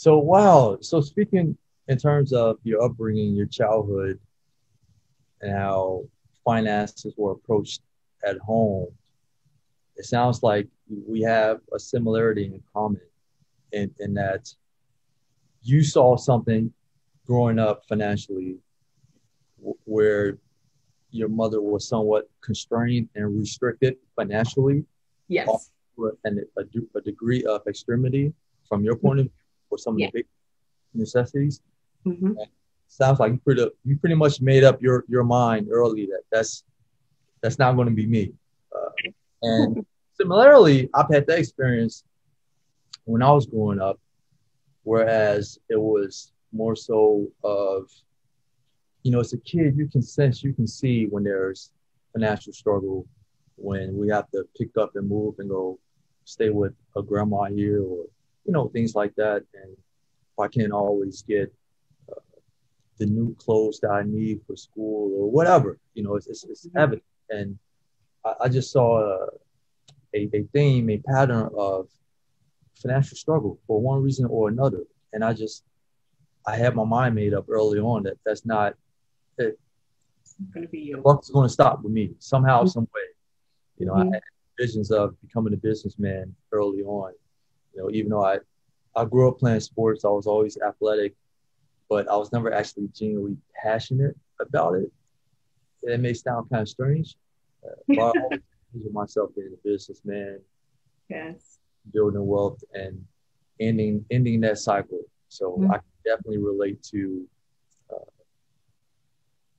So wow. So speaking in terms of your upbringing, your childhood, and how finances were approached at home, it sounds like we have a similarity in common in, in that you saw something growing up financially where your mother was somewhat constrained and restricted financially. Yes. Uh, and a, a, degree of extremity from your point of view for some of yeah. the big necessities. Mm-hmm. Sounds like you pretty you pretty much made up your your mind early that that's that's not going to be me. Uh, and similarly, I've had that experience when I was growing up, whereas it was more so of you know, as a kid, you can sense, you can see when there's financial struggle, when we have to pick up and move and go stay with a grandma here or, you know, things like that. And I can't always get uh, the new clothes that I need for school or whatever, you know, it's, it's, it's mm-hmm. evident. And I, I just saw a, a, a theme, a pattern of financial struggle for one reason or another. And I just, I had my mind made up early on that that's not it, going to be you. Buck's going to stop with me somehow, mm-hmm. some way. You know, mm-hmm. I had visions of becoming a businessman early on. You know, even though I, I grew up playing sports, I was always athletic, but I was never actually genuinely passionate about it. It may sound kind of strange, uh, but I always myself being a businessman. Yes. Building wealth and ending ending that cycle. So mm-hmm. I definitely relate to uh,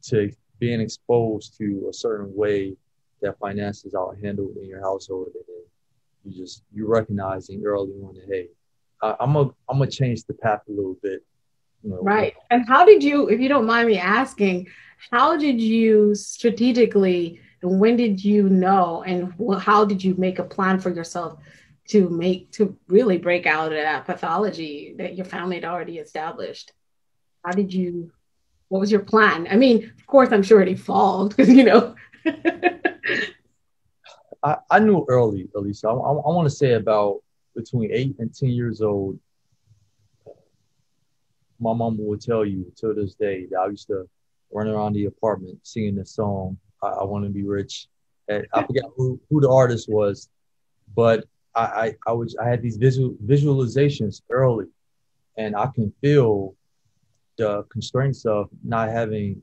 to being exposed to a certain way that finances are handled in your household and you just you recognizing early on that hey I, am a I'm gonna change the path a little bit you know, right and how did you if you don't mind me asking how did you strategically and when did you know and how did you make a plan for yourself to make to really break out of that pathology that your family had already established how did you what was your plan? I mean, of course, I'm sure it evolved because you know. I, I knew early, Alisa. I, I, I want to say about between eight and ten years old. My mom will tell you to this day that I used to run around the apartment singing the song "I, I Want to Be Rich." And I forgot who, who the artist was, but I, I I was I had these visual visualizations early, and I can feel the constraints of not having,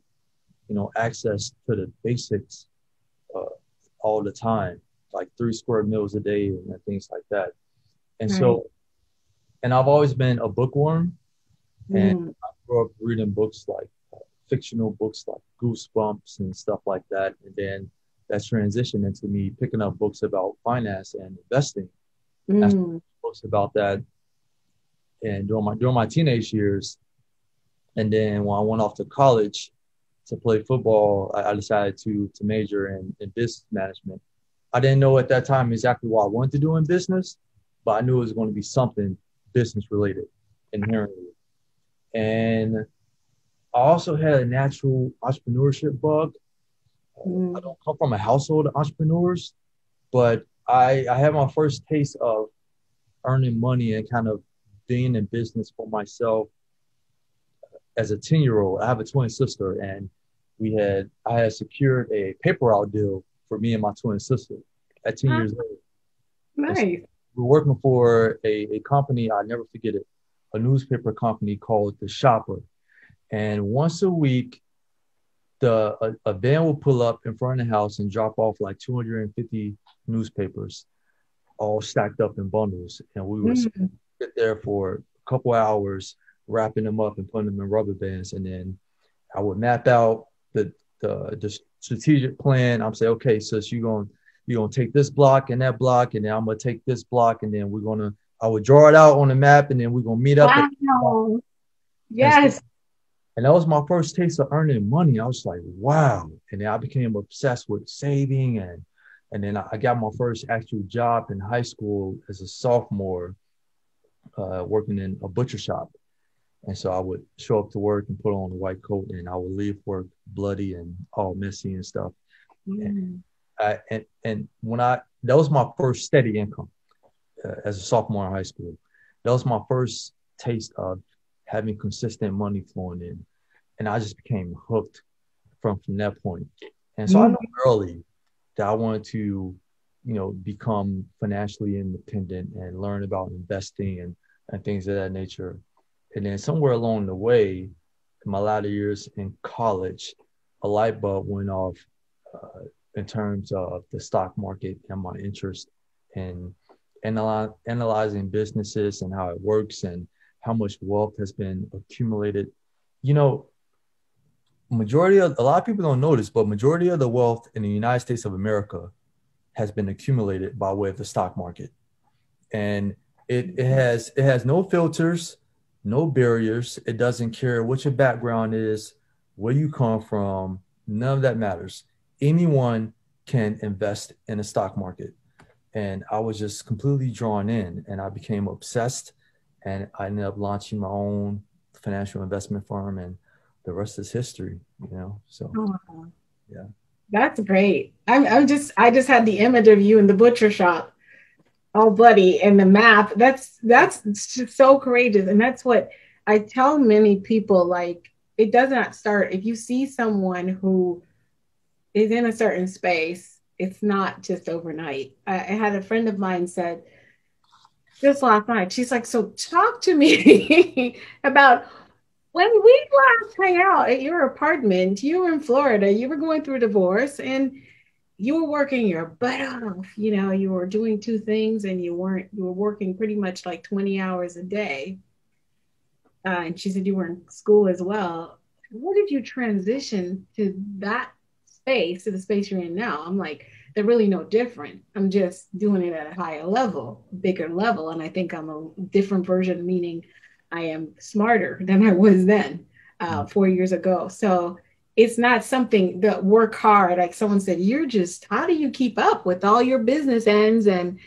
you know, access to the basics uh, all the time, like three square meals a day and things like that. And right. so, and I've always been a bookworm, and mm. I grew up reading books like uh, fictional books like Goosebumps and stuff like that, and then that transitioned into me picking up books about finance and investing. Mm. Books about that, and during my during my teenage years, and then when I went off to college to play football, I, I decided to to major in, in business management. I didn't know at that time exactly what I wanted to do in business, but I knew it was going to be something business related inherently. And I also had a natural entrepreneurship bug. Mm. I don't come from a household of entrepreneurs, but I, I had my first taste of earning money and kind of being in business for myself as a 10 year old, I have a twin sister, and we had I had secured a paper route deal for me and my twin sister at 10 years old. Nice. we're working for a, a company, I'll never forget it, a newspaper company called The Shopper. And once a week, the a, a van will pull up in front of the house and drop off like 250 newspapers, all stacked up in bundles. And we would mm. sit there for a couple hours wrapping them up and putting them in rubber bands. And then I would map out the the, the strategic plan. I'm saying, okay, so you're going you're gonna take this block and that block, and then I'm gonna take this block, and then we're gonna I would draw it out on the map, and then we're gonna meet up. Wow. Yes. And, and that was my first taste of earning money. I was like, wow. And then I became obsessed with saving and and then I got my first actual job in high school as a sophomore, uh, working in a butcher shop. And so I would show up to work and put on a white coat, and I would leave work bloody and all messy and stuff. Mm. And, I, and and when I that was my first steady income uh, as a sophomore in high school. That was my first taste of having consistent money flowing in. And I just became hooked from from that point. And so mm-hmm. I knew early that I wanted to, you know, become financially independent and learn about investing and, and things of that nature. And then somewhere along the way, in my latter years in college, a light bulb went off uh, in terms of the stock market and my interest in analy- analyzing businesses and how it works and how much wealth has been accumulated. You know, majority of a lot of people don't notice, but majority of the wealth in the United States of America has been accumulated by way of the stock market, and it, it has it has no filters, no barriers. It doesn't care what your background is, where you come from. None of that matters. Anyone can invest in the stock market, and I was just completely drawn in, and I became obsessed, and I ended up launching my own financial investment firm and the rest is history, you know. So oh, yeah. That's great. I'm I'm just I just had the image of you in the butcher shop, all bloody, and the map. That's that's so courageous. And that's what I tell many people like it does not start if you see someone who is in a certain space, it's not just overnight. I, I had a friend of mine said just last night, she's like, So talk to me about when we last hang out at your apartment, you were in Florida, you were going through a divorce and you were working your butt off. You know, you were doing two things and you weren't, you were working pretty much like 20 hours a day. Uh, and she said you were in school as well. What did you transition to that space, to the space you're in now? I'm like, they're really no different. I'm just doing it at a higher level, bigger level. And I think I'm a different version, meaning I am smarter than I was then, uh, mm. four years ago. So it's not something that work hard. Like someone said, you're just, how do you keep up with all your business ends and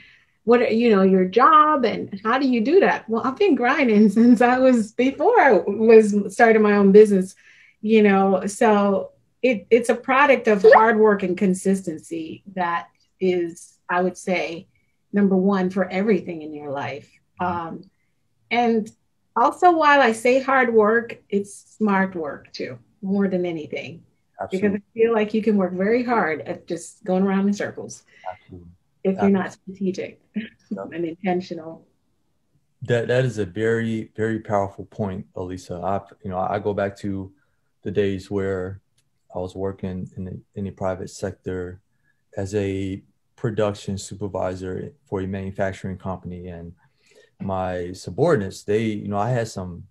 what, you know, your job and how do you do that? Well, I've been grinding since I was before I was starting my own business, you know, so it, it's a product of hard work and consistency that is, I would say, number one for everything in your life. Um, and also, while I say hard work, it's smart work too, more than anything. Absolutely. Because I feel like you can work very hard at just going around in circles Absolutely. if you're not strategic and intentional. That that is a very very powerful point, Alisa. I you know I go back to the days where I was working in the, in the private sector as a production supervisor for a manufacturing company, and my subordinates, they, you know, I had some,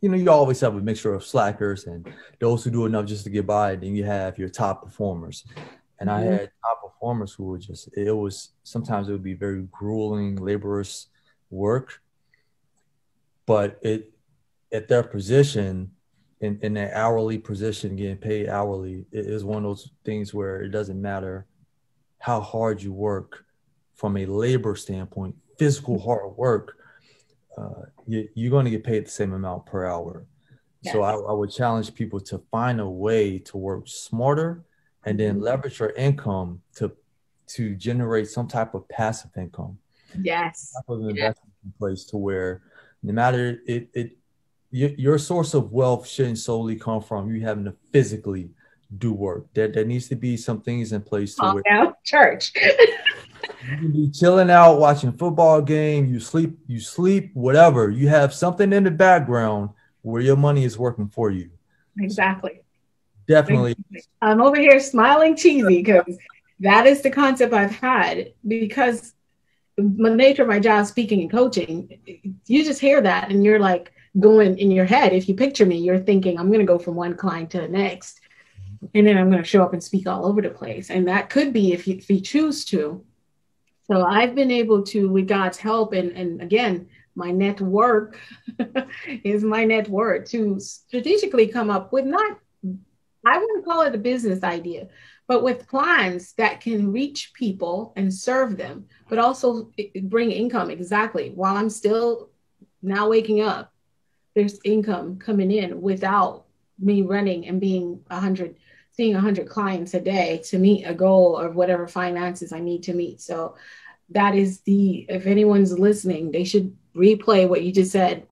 you know, you always have a mixture of slackers and those who do enough just to get by. And then you have your top performers. And mm-hmm. I had top performers who were just, it was sometimes it would be very grueling, laborious work. But it, at their position, in, in that hourly position, getting paid hourly, it is one of those things where it doesn't matter how hard you work from a labor standpoint, physical hard work, uh, you, are going to get paid the same amount per hour. Yes. So I, I, would challenge people to find a way to work smarter and then mm-hmm. leverage your income to to generate some type of passive income. Yes. Type of investment in place to where no matter it it your, your source of wealth shouldn't solely come from you having to physically do work. There, there needs to be some things in place to oh, where now, church. You can be chilling out, watching football game. You sleep, you sleep, whatever. You have something in the background where your money is working for you. Exactly. Definitely. I'm over here smiling cheesy because that is the concept I've had because the nature of my job, speaking and coaching, you just hear that and you're like going in your head. If you picture me, you're thinking, I'm going to go from one client to the next. And then I'm going to show up and speak all over the place. And that could be if you, if you choose to so I've been able to, with God's help, and, and again, my network is my network to strategically come up with not, I wouldn't call it a business idea, but with plans that can reach people and serve them, but also eh, eh, bring income exactly while I'm still now waking up. There's income coming in without me running and being a hundred seeing 100 clients a day to meet a goal of whatever finances I need to meet. So that is the, if anyone's listening, they should replay what you just said